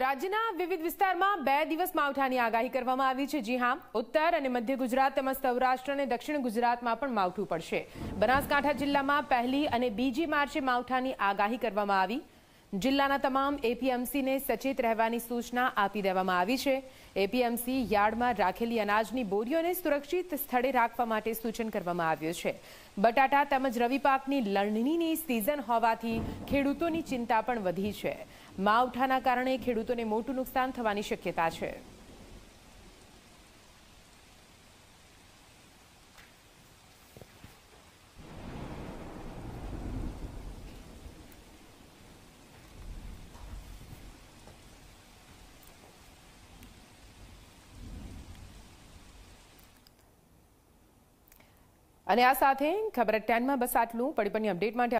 રાજ્યના વિવિધ વિસ્તારમાં બે દિવસ માવઠાની આગાહી કરવામાં આવી છે. જી હા, ઉત્તર અને મધ્ય ગુજરાત તેમજ સૌરાષ્ટ્ર અને દક્ષિણ ગુજરાતમાં પણ માવઠું પડશે. બનાસકાંઠા જિલ્લામાં પહેલી અને બીજી માર્ચે માવઠાની આગાહી કરવામાં આવી. જિલ્લાના તમામ એપીએમસીને સચેત રહેવાની સૂચના આપી દેવામાં આવી છે. એપીએમસી યાર્ડમાં રાખેલી અનાજની બોરીઓને સુરક્ષિત સ્થળે રાખવા માટે સૂચન કરવામાં આવ્યું છે. બટાટા તેમજ રવિ પાકની લણણીની સિઝન હોવાથી ખેડૂતોની ચિંતા પણ વધી છે. માવઠાના કારણે ખેડૂતોને મોટું નુકસાન થવાની શક્યતા છે. અને આ સાથે ખબર ટેનમાં બસ આટલું. પડી પણની અપડેટ માટે